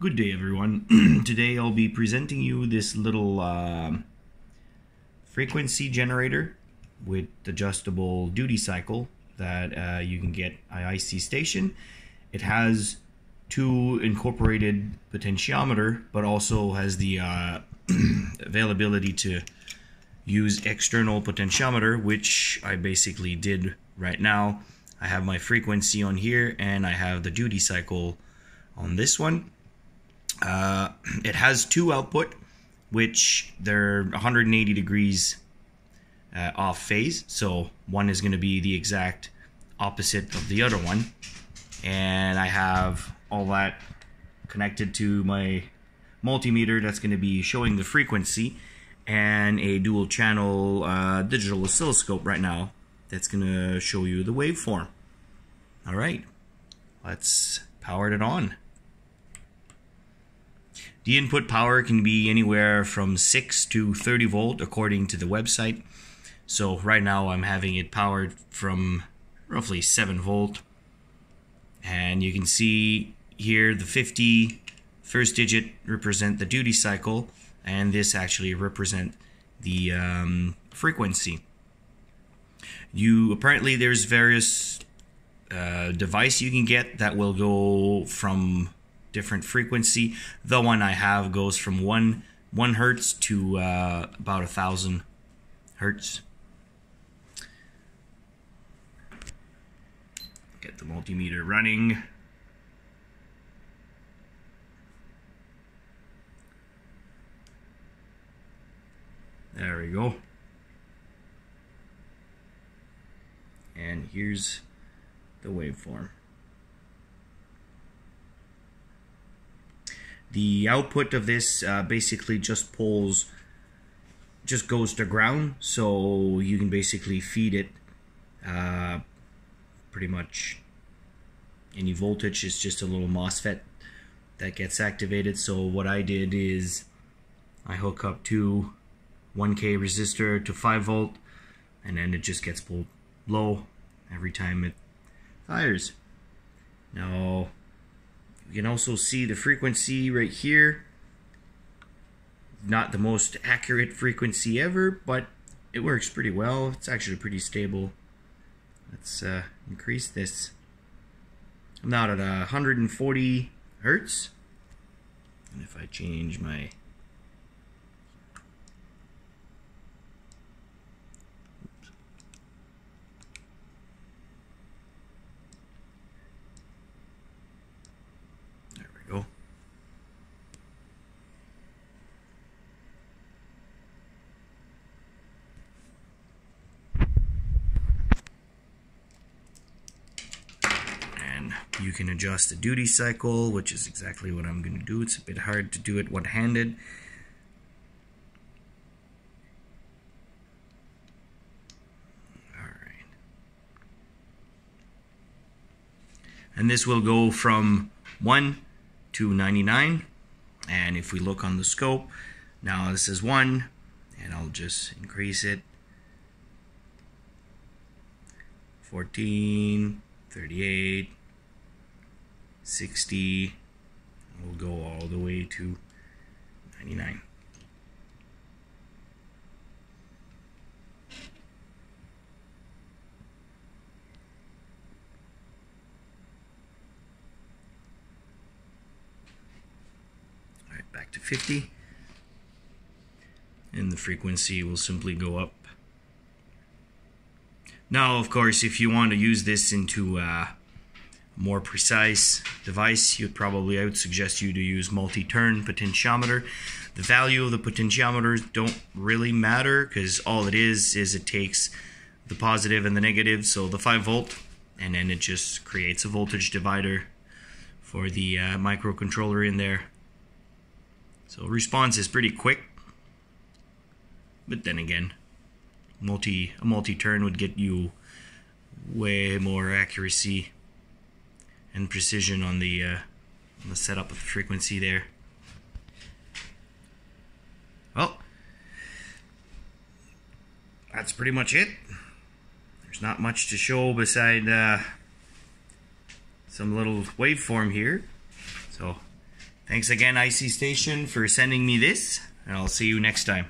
Good day everyone. Today I'll be presenting you this little uh, frequency generator with adjustable duty cycle that uh, you can get at IC Station. It has two incorporated potentiometer but also has the uh, availability to use external potentiometer which I basically did right now. I have my frequency on here and I have the duty cycle on this one. Uh, it has two output, which they're 180 degrees uh, off phase. So one is going to be the exact opposite of the other one. And I have all that connected to my multimeter that's going to be showing the frequency and a dual channel uh, digital oscilloscope right now that's going to show you the waveform. All right, let's power it on. The input power can be anywhere from 6 to 30 volt according to the website. So right now I'm having it powered from roughly 7 volt. And you can see here the 50 first digit represent the duty cycle and this actually represent the um, frequency. You apparently there's various uh, device you can get that will go from different frequency. The one I have goes from one one hertz to uh, about a thousand hertz. Get the multimeter running. There we go. And here's the waveform. The output of this uh, basically just pulls, just goes to ground, so you can basically feed it uh, pretty much any voltage. It's just a little MOSFET that gets activated. So what I did is I hook up to 1K resistor to 5 volt, and then it just gets pulled low every time it fires. Now, you can also see the frequency right here. Not the most accurate frequency ever, but it works pretty well. It's actually pretty stable. Let's uh, increase this. I'm now at 140 hertz. And if I change my You can adjust the duty cycle, which is exactly what I'm going to do. It's a bit hard to do it one-handed. And this will go from 1 to 99. And if we look on the scope, now this is 1, and I'll just increase it. 14, 38, 60 we'll go all the way to 99. All right, back to 50. And the frequency will simply go up. Now, of course, if you want to use this into uh, more precise device, you'd probably, I would suggest you to use multi-turn potentiometer. The value of the potentiometers don't really matter because all it is is it takes the positive and the negative, so the 5 volt, and then it just creates a voltage divider for the uh, microcontroller in there. So response is pretty quick, but then again, multi a multi-turn would get you way more accuracy and precision on the uh, on the setup of the frequency there. Well, that's pretty much it. There's not much to show beside uh, some little waveform here. So Thanks again, IC Station, for sending me this, and I'll see you next time.